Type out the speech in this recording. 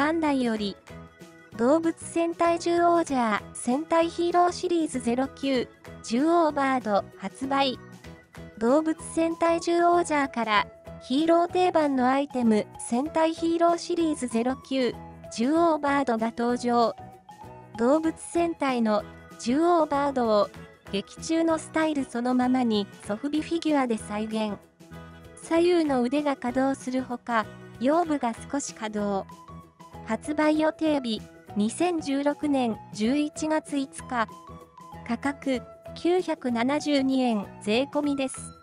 バンダイより、動物戦隊獣王者戦隊ヒーローシリーズ09、獣王バード発売。動物戦隊獣王者からヒーロー定番のアイテム戦隊ヒーローシリーズ09、獣王バードが登場。動物戦隊の獣王バードを劇中のスタイルそのままにソフビフィギュアで再現。左右の腕が稼働するほか、腰部が少し稼働。発売予定日、2016年11月5日。価格、972円税込みです。